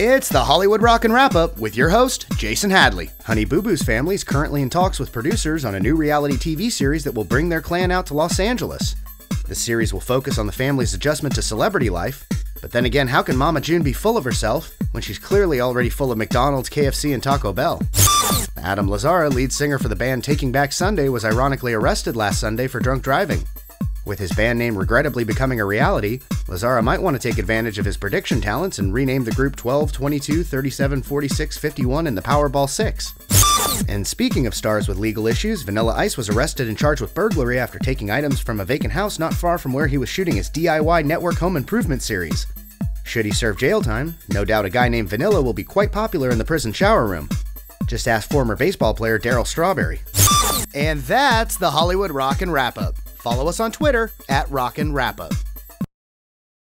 It's the Hollywood Rockin' Wrap Up with your host, Jason Hadley. Honey Boo Boo's family is currently in talks with producers on a new reality TV series that will bring their clan out to Los Angeles. The series will focus on the family's adjustment to celebrity life, but then again, how can Mama June be full of herself when she's clearly already full of McDonald's, KFC, and Taco Bell? Adam Lazzara, lead singer for the band Taking Back Sunday, was ironically arrested last Sunday for drunk driving. With his band name regrettably becoming a reality, Lazzara might want to take advantage of his prediction talents and rename the group 12, 22, 37, 46, 51 in the Powerball 6. And speaking of stars with legal issues, Vanilla Ice was arrested and charged with burglary after taking items from a vacant house not far from where he was shooting his DIY network home improvement series. Should he serve jail time, no doubt a guy named Vanilla will be quite popular in the prison shower room. Just ask former baseball player Darryl Strawberry. And that's the Hollywood Rockin' Wrap Up. Follow us on Twitter at Rockin' Wrap Up.